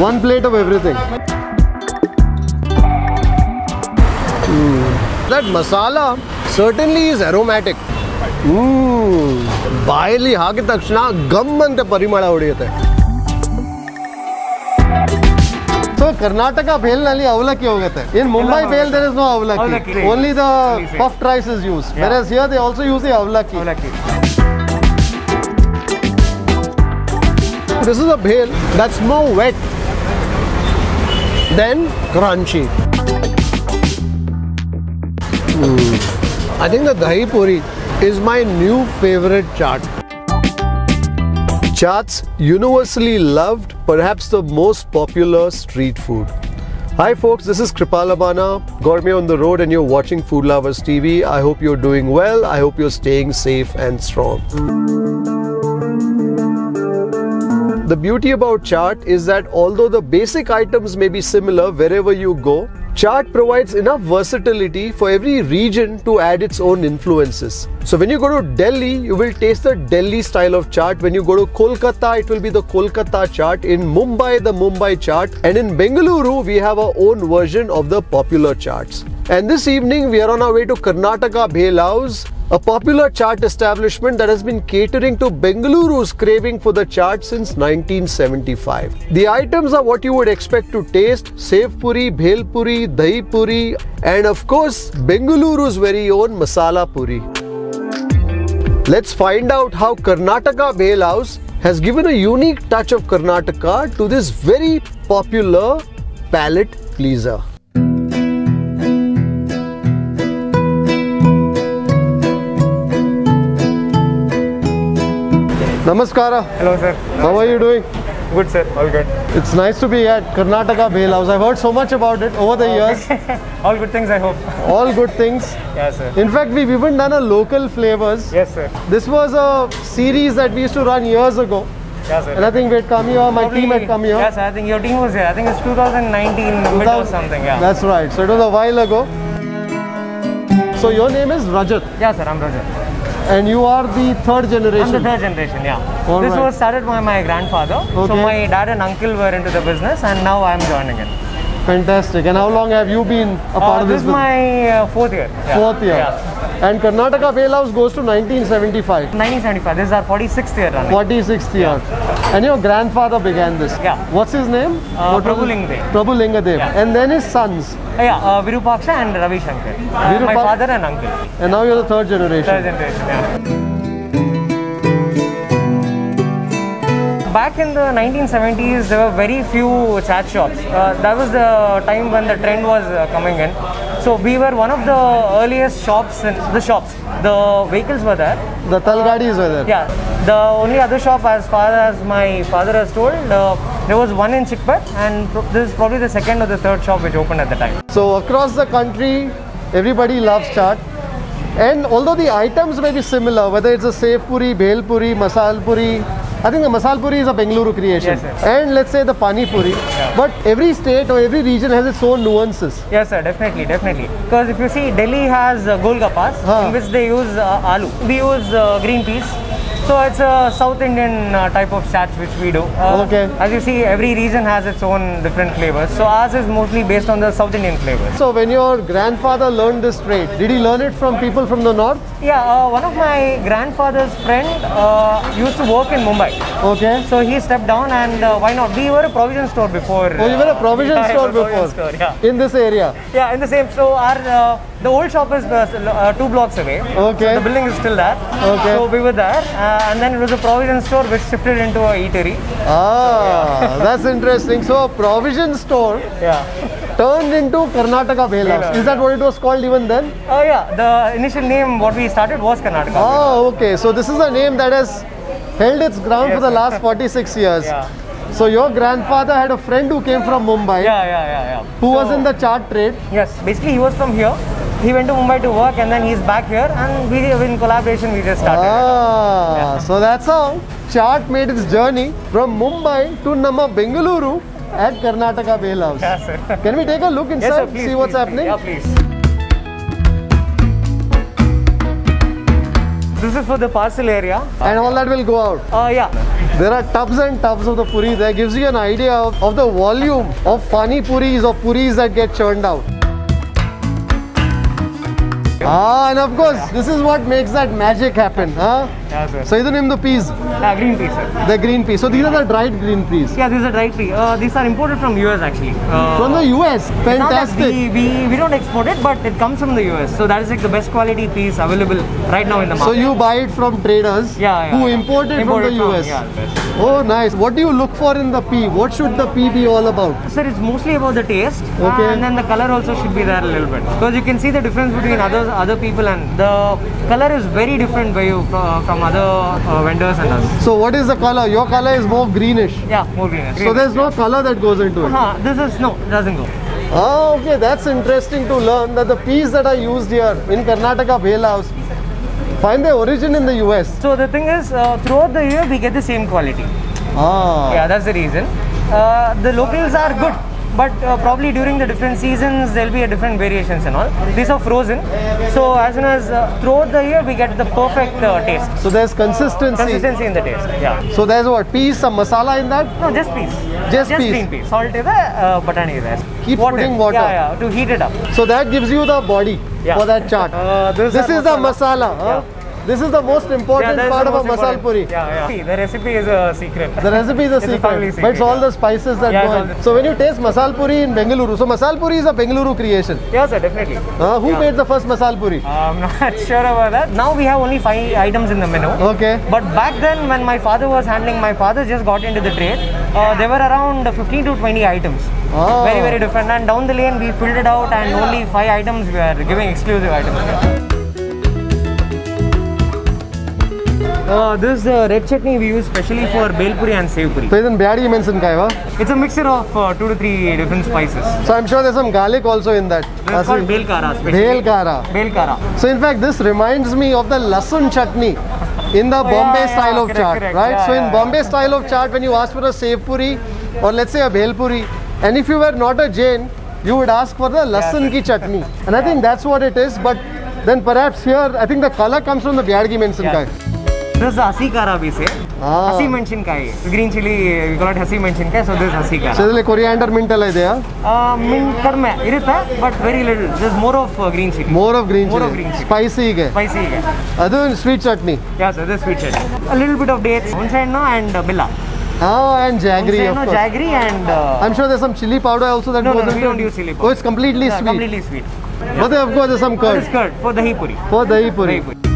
One plate of everything. Mm. That masala certainly is aromatic. Mm. ಬಾಯಲ್ಲಿ ಹಾಕಿದ ತಕ್ಷಣ ಗಮ್ ಅಂತ ಪರಿಮಳ ಹೊಡೆಯುತ್ತೆ ಸೊ ಕರ್ನಾಟಕ ಬೇಲ್ನಲ್ಲಿ ಅವಲಕ್ಕಿ ಹೋಗುತ್ತೆ in Mumbai bhel there is no avalakki Avlaki. Only the Only same. Puffed rice is used Yeah. Whereas here they also use the avalakki Avlaki. This is a bhel that's more than crunchy. Mm. I think the dahi puri is my new favorite chaat. Chaats universally loved, perhaps the most popular street food. Hi folks, this is Kripal Amanna, Gourmet on the Road and you're watching Food Lovers TV. I hope you're doing well. I hope you're staying safe and strong. The beauty about chaat is that although the basic items may be similar wherever you go, chaat provides enough versatility for every region to add its own influences. So when you go to Delhi, you will taste the Delhi style of chaat. When you go to Kolkata, it will be the Kolkata chaat. In Mumbai, the Mumbai chaat. And in Bengaluru, we have our own version of the popular chaats. And this evening, we are on our way to Karnataka Bhel House, a popular chaat establishment that has been catering to Bengaluru's craving for the chaat since 1975. The items are what you would expect to taste Sev Puri, Bhel Puri, Dahi Puri, and of course, Bengaluru's very own Masala Puri. Let's find out how Karnataka Bhel House has given a unique touch of Karnataka to this very popular palate pleaser. Namaskara. Hello, sir. How are you doing? Good, sir. All good. It's nice to be at Karnataka Bhel House. I've heard so much about it over the years. All good things, I hope. All good things. Yeah, sir. In fact, we've even done a local flavors. Yes, sir. This was a series that we used to run years ago. Yeah, sir. And I think we had come here, my team had come here. Yes, I think your team was here. I think it's 2019 mid or something. Yeah. That's right. So it was a while ago. So your name is Rajat yeah, sir. I'm Rajat. And you are the third generation? I'm the third generation. Yeah. All this right. was started by my grandfather. So my dad and uncle were into the business, and now I'm joining it. Fantastic. And how long have you been a part Uh, of this this? is my uh, fourth year. Yeah. Fourth year. Yeah. And Karnataka Bhel House goes to 1975. 1975. This is our 46th year running. 46th year. And your grandfather began this. Yeah. What's his name? Uh, What Prabhu? Lingadev. Prabhu Lingadev. Yeah. And then his sons. Uh, yeah, uh, Virupaksha and Ravi Shankar. Uh, my father and uncle. And now you're the third generation. Third generation, yeah. Back in the 1970s, there were very few chaat shops. Uh, that was the time when the trend was uh, coming in. So we were one of the earliest shops in the shops. The vehicles were there. The Talgadis were there. Yeah. The only other shop, as far as my father has told, uh, there was one in Chickpet, and this is probably the second or the third shop which opened at the time. So across the country, everybody loves chaat. And although the items may be similar, whether it's a Sev Puri, Bhel Puri, Masal Puri, I think the Masal Puri is a Bengaluru creation. Yes, sir. and let's say the Pani Puri. But every state or every region has its own nuances. Yes, sir, definitely, definitely. Because if you see, Delhi has uh, Golgappas, Huh. in which they use uh, aloo. We use uh, green peas. So it's a South Indian uh, type of chaats which we do. Uh, Okay. As you see, every region has its own different flavors. So ours is mostly based on the South Indian flavors. So when your grandfather learned this trade, did he learn it from people from the north? Yeah, uh, one of my grandfather's friend uh, used to work in Mumbai. Okay. So he stepped down and uh, why not? We were a provision store before. Oh, you were a provision yeah, store we were a before. provision store, yeah. In this area. Yeah, in the same. So our uh, the old shop is uh, uh, two blocks away. Okay. So the building is still there. Okay. So we were there, uh, and then it was a provision store which shifted into a eatery. Ah, that's interesting. So a provision store Yeah. turned into Karnataka. House, Is that what it was called even then? Oh yeah. The initial name what we started was Karnataka. Oh, okay. So this is a name that has held its ground for the last 46 years. Yeah. So your grandfather had a friend who came from Mumbai, Yeah, yeah, yeah, yeah. who was in the chaat trade. Yes, basically he was from here. He went to Mumbai to work, and then he's back here, and we in collaboration we just started. Ah, Yeah. so that's how chaat made its journey from Mumbai to Namma Bengaluru at Karnataka Bhel House. Yeah, sir. Can we take a look inside, Yes, sir. Please. see what's please, happening? Yeah, please. This is for the parcel area. And all that will go out. Uh, yeah. There are tubs and tubs of the puri. That gives you an idea of, of the volume of pani puris or puris that get churned out. Ah, and of course, this is what makes that magic happen. Huh? Yeah, sir. So, either name the peas, Yeah, green peas, sir. the green peas. So, these are the dried green peas. Yeah, these are dried pea. Uh, these are imported from US actually. Uh, From the US. Fantastic. we, we, we don't export it, but it comes from the US. So that is like the best quality peas available right now in the market. So, you buy it from traders yeah, yeah, who yeah. import it Imported from the US. yeah, yes. Oh, nice. What do you look for in the pea? What should the pea be all about? Sir, it's mostly about the taste, Okay. and then the color also should be there a little bit. Because you can see the difference between others, other people, and the color is very different by you from, from other uh, vendors and us. So, what is the color? Your color is more greenish. Yeah, more green. So, there's no color that goes into it. Uh, this is no, it doesn't go. Ah, okay, that's interesting to learn that the peas that are used here in Karnataka Bhel House find their origin in the US. So the thing is, uh, throughout the year we get the same quality. Ah, Yeah, that's the reason. Uh, the locals are good, but uh, probably during the different seasons there'll be a different variations and all. These are frozen, so as soon as uh, throughout the year we get the perfect uh, taste, so there's consistency. consistency in the taste. Yeah. So there's what peas, some masala in that. No, just peas. Just peas. green peas. Salt is there, uh, is there. Keep putting water. Yeah, yeah, to heat it up. So that gives you the body Yeah. for that chaat. Uh, this is the masala. Huh? This is the most important is part of a masal puri. Yeah, yeah. The recipe is a secret. The recipe is a It's a secret, but it's all yeah. the spices that Yeah, go in. So when you taste masal puri in Bengaluru, so masal puri is a Bengaluru creation. Yeah, sir, definitely. Uh, who Yeah. made the first masal puri? I'm not sure about that. Now we have only five items in the menu. Okay. But back then, when my father was handling, my father just got into the trade. Uh, there were around 15 to 20 items. Ah. Very, very different. And down the lane, we filled it out, and only five items we are giving exclusive items. Uh, this is the red chutney we use specially for bel puri and sev puri. So isn't kaiva? It's a mixture of uh, two to three different spices. So I'm sure there's some garlic also in that. It's called bel kara. Bel kara. Bel kara. So in fact, this reminds me of the lasun chutney in the oh, Bombay yeah, yeah, style of correct, chaat, correct, right? Yeah, so in Bombay style of chaat, when you ask for a sev puri or let's say a bel puri, and if you were not a Jain, you would ask for the lasan ki chutney, and I think that's what it is. But then perhaps here, I think the color comes from the Byadgi mentioned yeah. this is asikara we say ah. hasi mention kai green chili we call it hasi mention kai so this is asikara so ಇದರಲ್ಲಿ coriander mint ಎಲ್ಲ ಇದೆಯಾ mint ಕಡಿಮೆ ಇರುತ್ತೆ but very little this more of green chilli more of green more of green spicy ಇದೆ spicy ಇದೆ ಅದು sweet chutney yes ಅದು sweet chutney a little bit of dates hunseno and billa Oh, and jaggery. No, jaggery and. Uh, I'm sure there's some chili powder also that. No, no, no we don't use chili powder. Oh, it's completely yeah, sweet. Completely sweet. But yeah. of course, there's some curd. There's curd for dahi puri. For dahi puri. Dahi puri.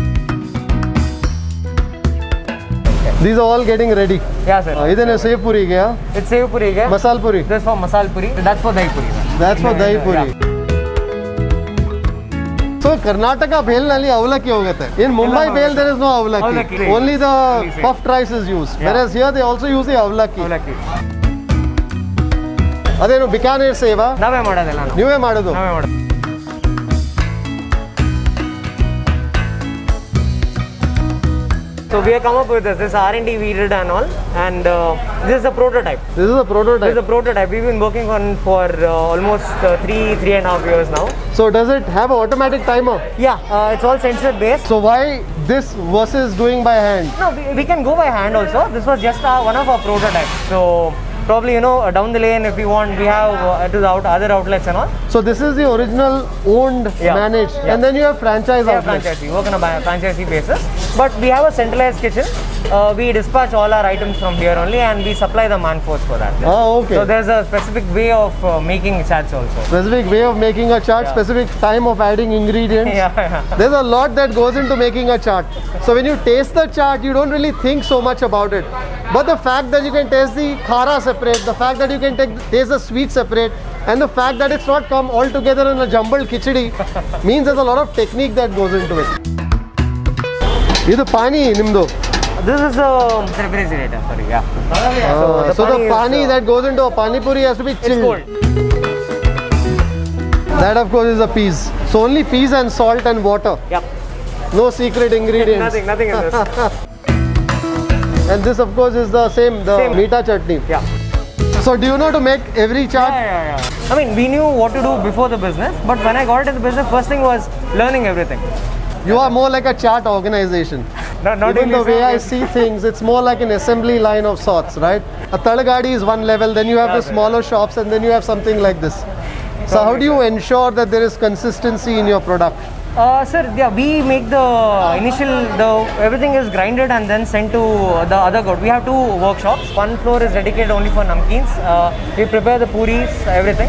These are all getting ready. yeah sir Uh, ಇದನ್ನ ಸೇವ್ ಪುರಿಗೆ it's sev ಪುರಿಗೆ masal puri this for masal puri that's for dahi puri That's for Yeah, dahi yeah, puri. yeah. So Karnataka ಬೇಲ್ನಲ್ಲಿ ಅವಲಕ್ಕಿ ಹೋಗುತ್ತೆ in Mumbai ಎಲ್ಲ bale there is no avalakki avalakki. Only the Only same. Puffed rice is used Yeah. Whereas here they also use the avalakki avalakki ಅದೇನು ಬಿಕಾನೇರ್ ಸೇವಾ ನಾವೇ ಮಾಡೋದೆಲ್ಲ ನಾವು ನೀವೇ ಮಾಡೋದು ನಾವೇ ಮಾಡೋದು So we have come up with this. This R&D we did and all, and uh, this is a prototype. This is a prototype. This is a prototype. We've been working on for uh, almost uh, three, three and a half years now. So does it have an automatic timer? Yeah, uh, it's all sensor based. So why this versus doing by hand? No, we, we can go by hand also. This was just one of our prototypes. So probably you know uh, down the lane if we want we have uh, out, other outlets and all so this is the original owned yeah. managed yeah. and then you have franchise we franchisee work on a franchisee basis. But we have a centralized kitchen. Uh, we dispatch all our items from here only and we supply the man force for that. Oh okay. So there's a specific way of uh, making chaats also. Specific way of making a chaat yeah. specific time of adding ingredients. Yeah, there's a lot that goes into making a chaat. So when you taste the chaat you don't really think so much about it. But the fact that you can taste the khara separate, the fact that you can take taste the sweet separate, and the fact that it's not come all together in a jumbled khichdi means there's a lot of technique that goes into it. This is pani nimdo. This is a refrigerator, sorry, yeah. Ah, so uh, the, so pani, the pani is, uh, that goes into a pani puri has to be chilled. That of course is a peas. So only peas and salt and water. Yep. No secret ingredients. nothing, nothing in this. and this of course is the same, the same. meeta chutney. Yeah. So do you know to make every chaat? Yeah, yeah, yeah. I mean, we knew what to do before the business, but when I got into the business, first thing was learning everything. You are more like a chaat organization. no, not Even in the way I see things, it's more like an assembly line of sorts, right? A Talagadi is one level, then you have the smaller shops, and then you have something like this. So how do you ensure that there is consistency in your product? Uh, sir, yeah, we make the initial, the everything is grinded and then sent to the other goat. We have two workshops. One floor is dedicated only for namkeens. Uh, we prepare the puris, everything,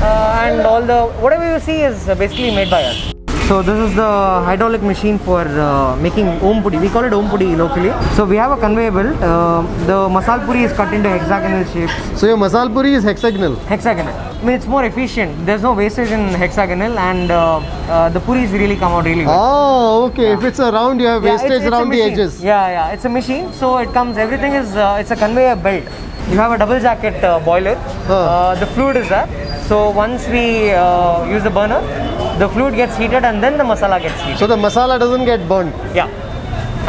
uh, and all the whatever you see is basically made by us. So this is the hydraulic machine for uh, making om pudi. We call it om pudi locally. So we have a conveyor belt. Uh, the masal puri is cut into hexagonal shapes. So your masal puri is hexagonal. Hexagonal. I mean, it's more efficient. There's no wastage in hexagonal, and uh, uh, the puris really come out really well. Oh, okay. If it's around, you have Yeah, wastage it's- it's around the edges. Yeah, yeah, it's a machine. So it comes. Everything is. Uh, it's a conveyor belt. You have a double jacket uh, boiler. Huh. Uh, the fluid is there. So once we uh, use the burner, the fluid gets heated, and then the masala gets heated. So the masala doesn't get burnt. yeah,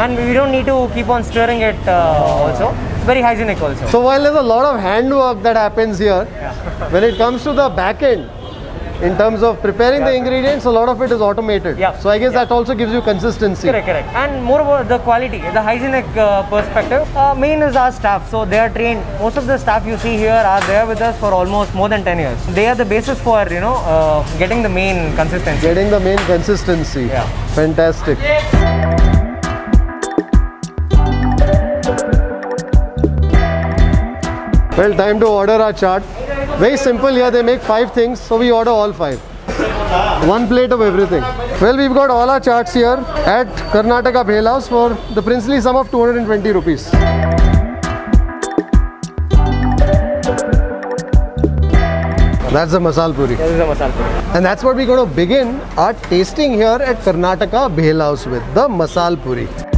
and we don't need to keep on stirring it. Uh, also, very hygienic also. So while there's a lot of handwork that happens here, when it comes to the back end, in terms of preparing the ingredients, a lot of it is automated. Yeah. So I guess that also gives you consistency. Correct, correct. And moreover, the quality, the hygienic uh, perspective, uh, main is our staff. So they are trained. Most of the staff you see here are there with us for almost more than 10 years. They are the basis for, you know, uh, getting the main consistency. Getting the main consistency. Yeah. Fantastic. Well, time to order our chaat. Very simple here. They make five things, so we order all five. One plate of everything. Well, we've got all our chaats here at Karnataka Bhel House for the princely sum of 220 rupees. That's the masal puri. This is a masala puri. And that's what we're going to begin our tasting here at Karnataka Bhel House with the Masal Puri.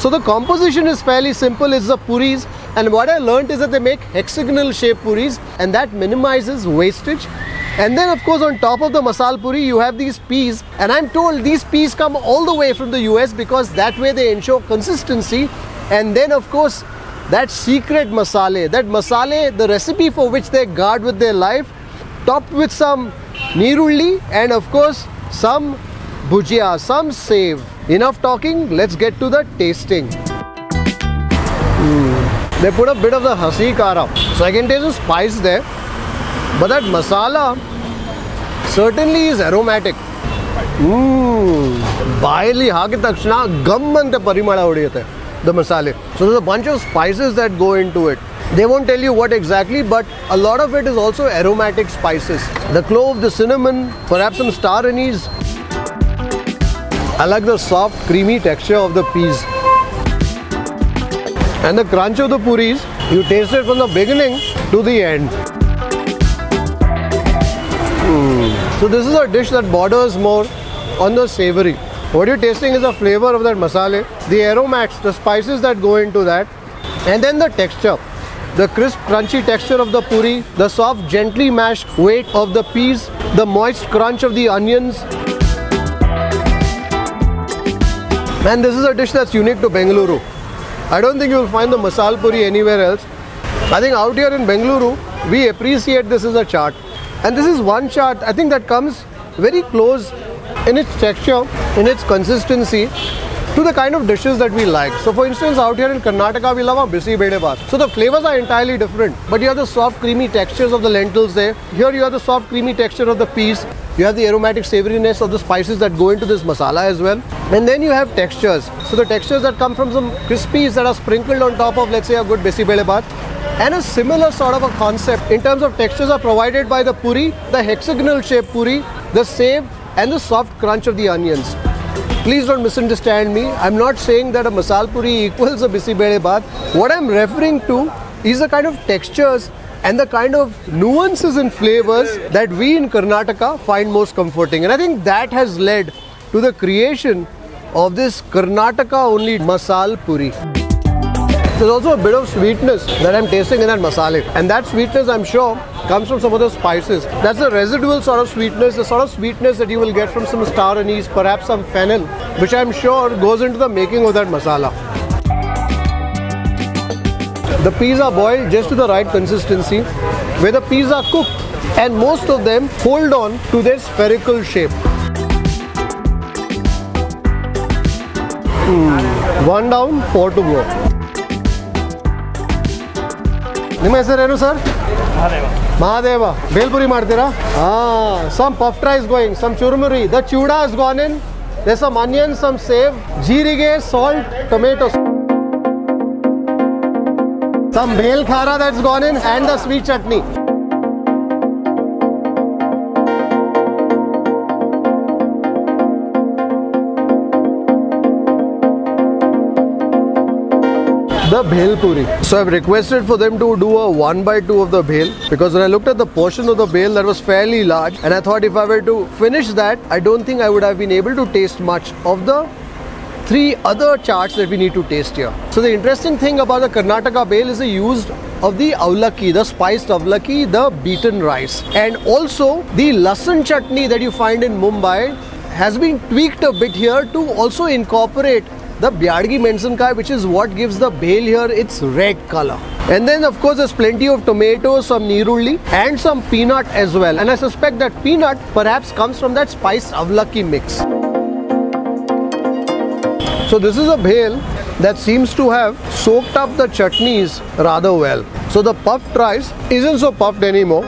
So the composition is fairly simple. It's the puris, and what I learned is that they make hexagonal shaped puris, and that minimizes wastage. And then, of course, on top of the masal puri, you have these peas, and I'm told these peas come all the way from the US because that way they ensure consistency. And then, of course, that secret masale, that masale, the recipe for which they guard with their life, topped with some nirulli and of course some bhujia, some save. Enough talking, let's get to the tasting. Mm. They put a bit of the hasi kara, so I can taste the spice there. But that masala certainly is aromatic. Mmm. ಬಾಯಲ್ಲಿ ಹಾಕಿದ ತಕ್ಷಣ ಗಮ್ ಅಂತ ಪರಿಮಳ ಹೊಡೆಯುತ್ತೆ the masale. So there's a bunch of spices that go into it. They won't tell you what exactly, but a lot of it is also aromatic spices. The clove, the cinnamon, perhaps some star anise. I like the soft, creamy texture of the peas. And the crunch of the puris, you taste it from the beginning to the end. Hmm. So this is a dish that borders more on the savory. What you're tasting is the flavor of that masala, the aromats, the spices that go into that, and then the texture. The crisp, crunchy texture of the puri, the soft, gently mashed weight of the peas, the moist crunch of the onions. And this is a dish that's unique to Bengaluru. I don't think you'll find the masal puri anywhere else. I think out here in Bengaluru, we appreciate this as a chaat. And this is one chaat, I think that comes very close in its texture, in its consistency to the kind of dishes that we like. So for instance, out here in Karnataka, we love our bisi bede baat. So the flavors are entirely different, but you have the soft creamy textures of the lentils there. Here you have the soft creamy texture of the peas. You have the aromatic savouriness of the spices that go into this masala as well. And then you have textures. So the textures that come from some crispies that are sprinkled on top of let's say a good bisi bede baat. And a similar sort of a concept in terms of textures are provided by the puri, the hexagonal shaped puri, the save and the soft crunch of the onions. Please don't misunderstand me. I'm not saying that a masal puri equals a bisi bede baat. What I'm referring to is the kind of textures and the kind of nuances and flavors that we in Karnataka find most comforting. And I think that has led to the creation of this Karnataka only masal puri. There's also a bit of sweetness that I'm tasting in that masala. And that sweetness, I'm sure, comes from some of the spices. That's the residual sort of sweetness, the sort of sweetness that you will get from some star anise, perhaps some fennel, which I'm sure goes into the making of that masala The peas are boiled just to the right consistency, where the peas are cooked, and most of them hold on to their spherical shape. One down four to go ನಿಮ್ಮ ಹೆಸರೇನು sir Mahadeva bhelpuri ಮಾಡ್ತೀರಾ ಹಾಂ some puff tries going some churumuri the ಚೂಡಾ is gone in they some onion some save ಜೀರಿಗೆ salt tomato some bhel khara that's gone in and the sweet chutney the bhel puri. So I've requested for them to do a one by two of the bhel because when I looked at the portion of the bhel that was fairly large and I thought if I were to finish that I don't think I would have been able to taste much of the three other chaats that we need to taste here. So the interesting thing about the Karnataka bhel is the use of the avlaki, the spiced avlaki, the beaten rice. And also the lasan chutney that you find in Mumbai has been tweaked a bit here to also incorporate the Byadgi Mensankai which is what gives the bhel here its red color. And then of course there's plenty of tomatoes, some nirulli and some peanut as well. And I suspect that peanut perhaps comes from that spiced avlaki mix. So this is a bhel that seems to have soaked up the chutneys rather well. So the puffed rice isn't so puffed anymore.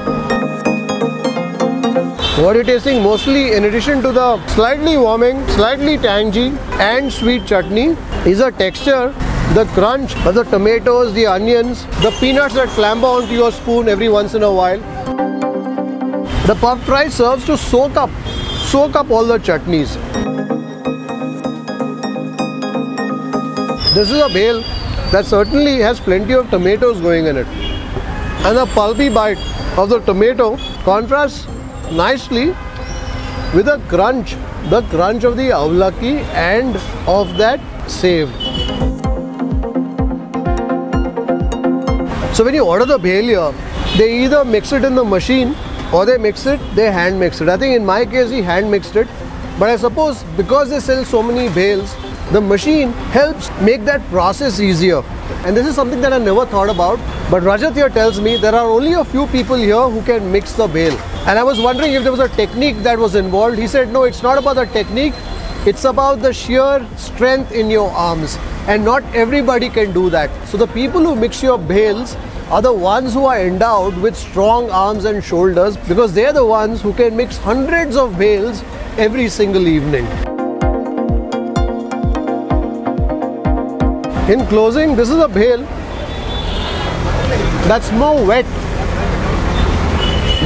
What you're tasting mostly in addition to the slightly warming, slightly tangy and sweet chutney is a texture, the crunch of the tomatoes, the onions, the peanuts that clamber onto your spoon every once in a while. The puffed rice serves to soak up, soak up all the chutneys. This is a bhel that certainly has plenty of tomatoes going in it. And the pulpy bite of the tomato contrasts nicely with the crunch, the crunch of the avlaki and of that save. So when you order the bhel here, they either mix it in the machine or they mix it, they hand mix it. I think in my case he hand mixed it. But I suppose because they sell so many bhels, the machine helps make that process easier. And this is something that I never thought about. But Rajat here tells me there are only a few people here who can mix the bhel. And I was wondering if there was a technique that was involved. He said, no, it's not about the technique. It's about the sheer strength in your arms. And not everybody can do that. So the people who mix your bhels are the ones who are endowed with strong arms and shoulders because they're the ones who can mix hundreds of bhels every single evening. In closing, this is a bhel that's more wet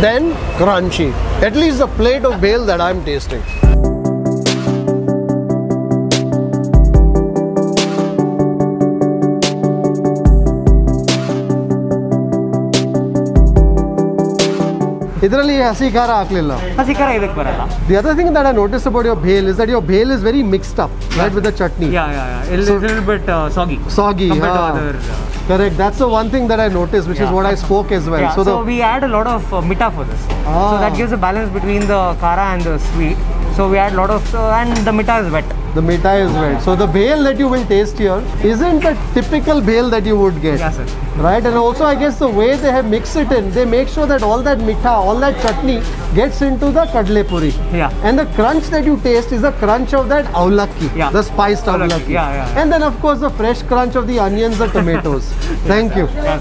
than crunchy. At least the plate of bhel that I'm tasting. Noticed about your bhel is that your bhel is very mixed up, right, with the chutney. Yeah, yeah, yeah. It's So- a little bit uh, soggy. Soggy. Compared to ah. other, uh, Correct. That's the one thing that I noticed, which is what I spoke as well. yeah, so we add a lot of uh, mita for this. So Ah. that gives a balance between the kara and the sweet. So we add a lot of, uh, and the mita is wet. The mita is wet. So the bhel that you will taste here isn't the typical bhel that you would get. Yeah, sir. Right, and also I guess the way they have mixed it in, they make sure that all that mitha, all that chutney gets into the kadle puri. Yeah. And the crunch that you taste is the crunch of that avlaki, Yeah. the spiced avlaki. yeah, yeah, yeah. And then of course the fresh crunch of the onions, the tomatoes. Thank you. Yeah.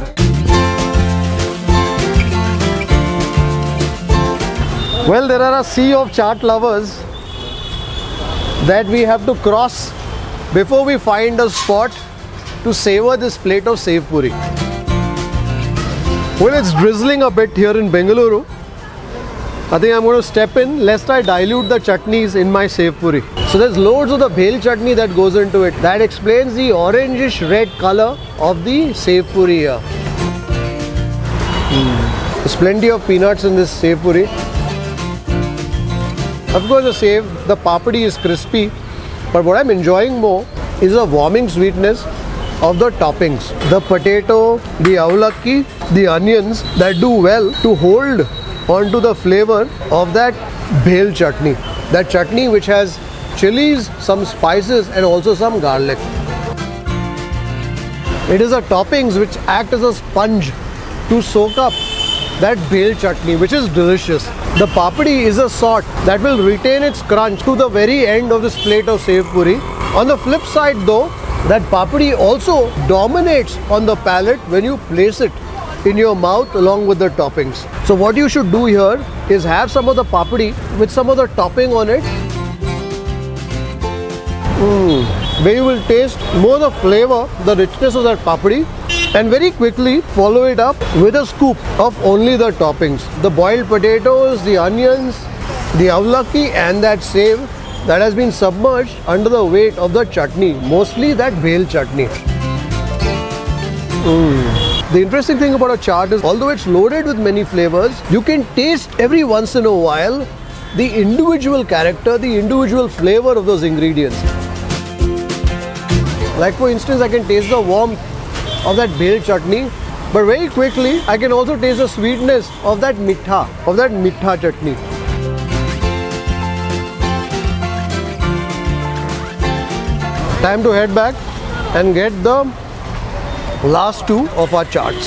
Well, there are a sea of chaat lovers that we have to cross before we find a spot to savor this plate of Sev Puri. Well, it's drizzling a bit here in Bengaluru. I think I'm going to step in lest I dilute the chutneys in my Sev Puri. So there's loads of the bhel chutney that goes into it. That explains the orangish red color of the Sev Puri here. Hmm. There's plenty of peanuts in this Sev Puri. Of course, the save, the papadi is crispy, but what I'm enjoying more is the warming sweetness of the toppings. The potato, the avlaki, the onions that do well to hold onto the flavor of that bhel chutney. That chutney which has chilies, some spices, and also some garlic. It is the toppings which act as a sponge to soak up that bhel chutney, which is delicious. The papadi is a sort that will retain its crunch to the very end of this plate of sev puri. On the flip side though, that papdi also dominates on the palate when you place it in your mouth along with the toppings. So what you should do here is have some of the papdi with some of the topping on it. Mm, where you will taste more the flavor, the richness of that papdi and very quickly follow it up with a scoop of only the toppings. The boiled potatoes, the onions, the avlaki and that sev that has been submerged under the weight of the chutney, mostly that bhel chutney. Mm. The interesting thing about a chaat is although it's loaded with many flavors, you can taste every once in a while the individual character, the individual flavor of those ingredients. Like for instance, I can taste the warmth of that bhel chutney, but very quickly I can also taste the sweetness of that mitha, of that mitha chutney. Time to head back and get the last two of our chaats.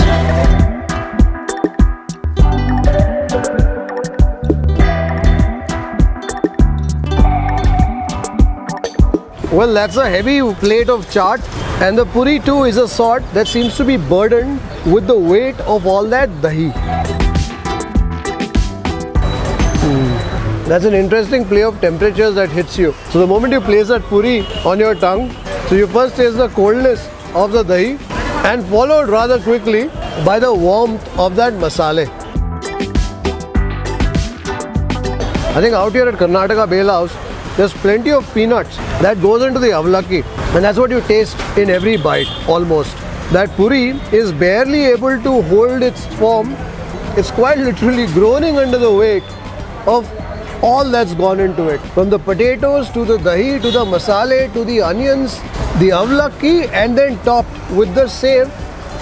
Well, that's a heavy plate of chaat and the puri too is a sort that seems to be burdened with the weight of all that dahi. Hmm. That's an interesting play of temperatures that hits you. So the moment you place that puri on your tongue, so you first taste the coldness of the dahi and followed rather quickly by the warmth of that masale. I think out here at Karnataka Bhel House, there's plenty of peanuts that goes into the avlaki and that's what you taste in every bite almost. That puri is barely able to hold its form. It's quite literally groaning under the weight of all that's gone into it. From the potatoes to the dahi to the masale to the onions, the avlaki and then topped with the sev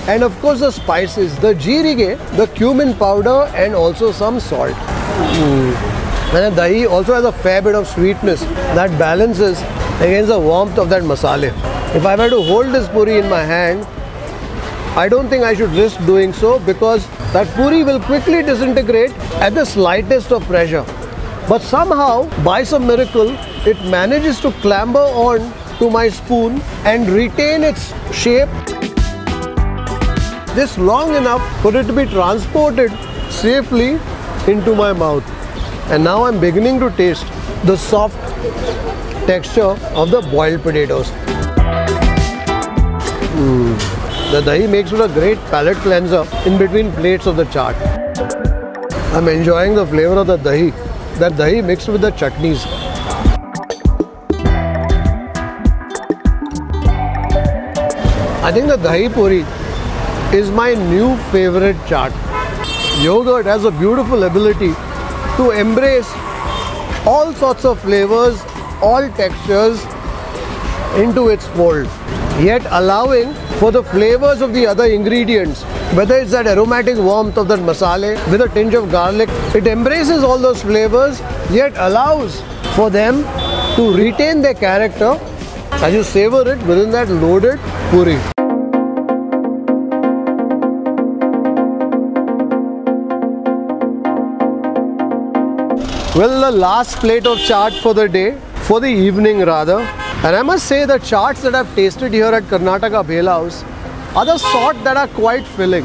and of course the spices, the jirige, the cumin powder and also some salt. Mm. And the dahi also has a fair bit of sweetness that balances against the warmth of that masala. If I were to hold this puri in my hand, I don't think I should risk doing so because that puri will quickly disintegrate at the slightest of pressure. But somehow, by some miracle, it manages to clamber on to my spoon and retain its shape this long enough for it to be transported safely into my mouth and now I'm beginning to taste the soft texture of the boiled potatoes. Mm. The dahi makes it a great palate cleanser in between plates of the chaat. I'm enjoying the flavor of the dahi, that dahi mixed with the chutneys. I think the dahi puri is my new favorite chaat. Yogurt has a beautiful ability to embrace all sorts of flavors, all textures into its fold, yet allowing for the flavors of the other ingredients, whether it's that aromatic warmth of that masala with a tinge of garlic, it embraces all those flavors, yet allows for them to retain their character as you savor it within that loaded puri. Well, the last plate of chaat for the day, for the evening rather. And I must say the chaats that I've tasted here at Karnataka Bhel House are the sort that are quite filling.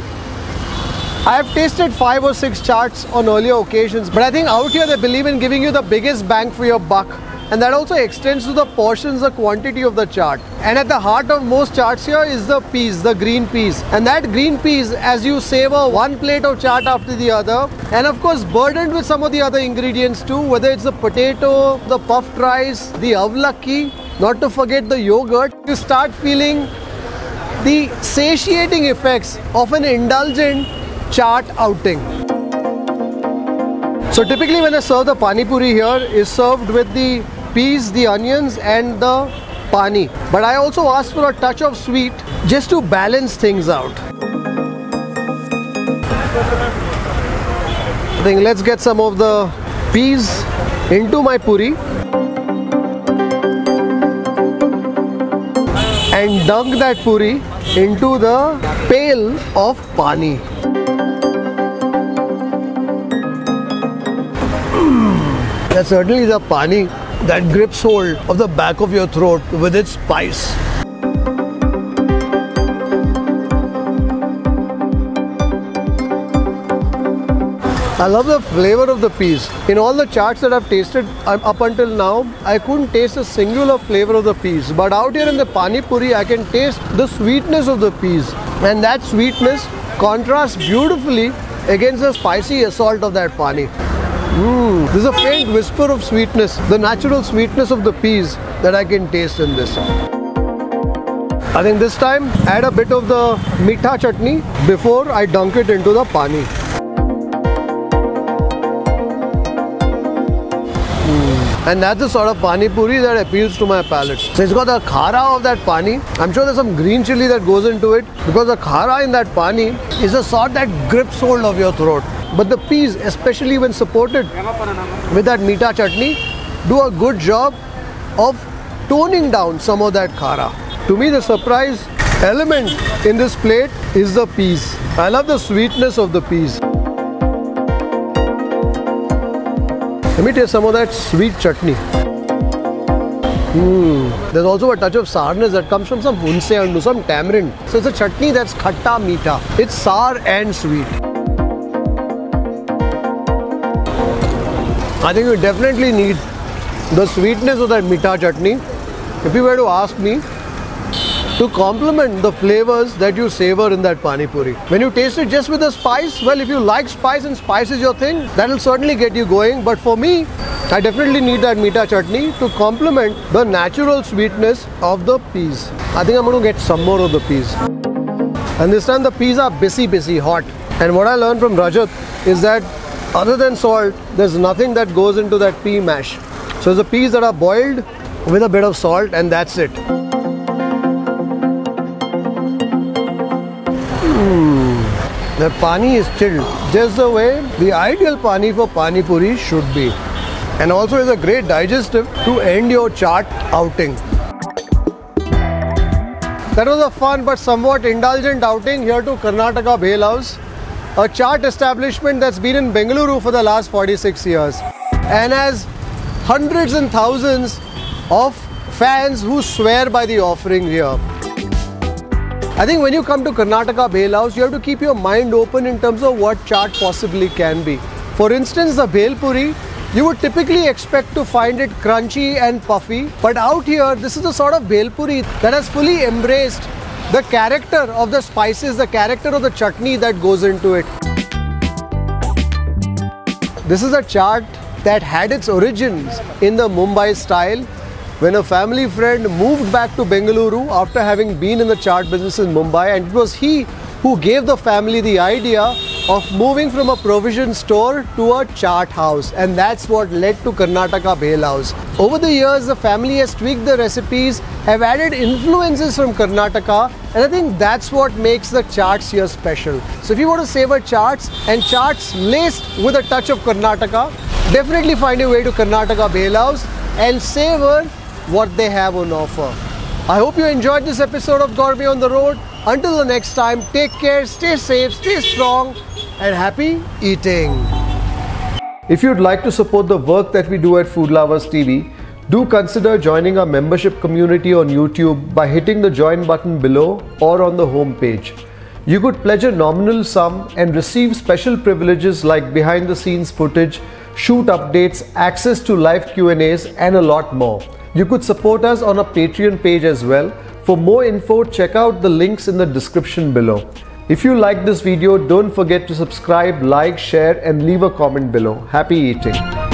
I have tasted five or six chaats on earlier occasions, but I think out here they believe in giving you the biggest bang for your buck and that also extends to the portions, the quantity of the chaat. And at the heart of most chaats here is the peas, the green peas. And that green peas, as you savor one plate of chaat after the other, and of course burdened with some of the other ingredients too, whether it's the potato, the puffed rice, the avlaki, not to forget the yogurt, you start feeling the satiating effects of an indulgent chaat outing. So typically when I serve the pani puri here is served with the peas, the onions and the pani. But I also asked for a touch of sweet just to balance things out. I think let's get some of the peas into my puri and dunk that puri into the pail of pani. Hmm, That's certainly the pani that grips hold of the back of your throat with its spice. I love the flavor of the peas. In all the chaats that I've tasted up until now, I couldn't taste a singular flavor of the peas. But out here in the Pani Puri, I can taste the sweetness of the peas. And that sweetness contrasts beautifully against the spicy assault of that pani. Mm, there's a faint whisper of sweetness, the natural sweetness of the peas that I can taste in this. I think this time add a bit of the meetha chutney before I dunk it into the pani. And that's the sort of pani puri that appeals to my palate. So it's got the khara of that pani. I'm sure there's some green chili that goes into it because the khara in that pani is a sort that grips hold of your throat. But the peas, especially when supported with that meetha chutney, do a good job of toning down some of that khara. To me, the surprise element in this plate is the peas. I love the sweetness of the peas. Let me taste some of that sweet chutney. Mm. There's also a touch of sourness that comes from some hunse and some tamarind. So it's a chutney that's khatta meetha. It's sour and sweet. I think you definitely need the sweetness of that meetha chutney. If you were to ask me, to complement the flavors that you savor in that pani puri. When you taste it just with the spice, well, if you like spice and spice is your thing, that'll certainly get you going. But for me, I definitely need that meetha chutney to complement the natural sweetness of the peas. I think I'm going to get some more of the peas. And this time the peas are busy, busy, hot. And what I learned from Rajat is that other than salt, there's nothing that goes into that pea mash. So it's the peas that are boiled with a bit of salt and that's it. Hmm. The pani is chilled, just the way the ideal pani for pani puri should be. And also is a great digestive to end your chaat outing. That was a fun but somewhat indulgent outing here to Karnataka Bhel House, a chaat establishment that's been in Bengaluru for the last 46 years and has hundreds and thousands of fans who swear by the offering here. I think when you come to Karnataka House, you have to keep your mind open in terms of what chaat possibly can be. For instance, the Bhel Puri, you would typically expect to find it crunchy and puffy, but out here, this is the sort of Bhel Puri that has fully embraced the character of the spices, the character of the chutney that goes into it. This is a chaat that had its origins in the Mumbai style when a family friend moved back to Bengaluru after having been in the chaat business in Mumbai and it was he who gave the family the idea of moving from a provision store to a chaat house and that's what led to Karnataka Bhel House. Over the years the family has tweaked the recipes, have added influences from Karnataka and I think that's what makes the chaats here special. So if you want to savor chaats and chaats laced with a touch of Karnataka, definitely find your way to Karnataka Bhel House and savor what they have on offer. I hope you enjoyed this episode of Gourmet on the Road. Until the next time, take care, stay safe, stay strong, and happy eating. If you'd like to support the work that we do at Food Lovers TV, do consider joining our membership community on YouTube by hitting the join button below or on the home page. You could pledge a nominal sum and receive special privileges like behind the scenes footage, shoot updates, access to live Q&As and a lot more. You could support us on a Patreon page as well. For more info, check out the links in the description below. If you like this video, don't forget to subscribe, like, share and leave a comment below. Happy eating!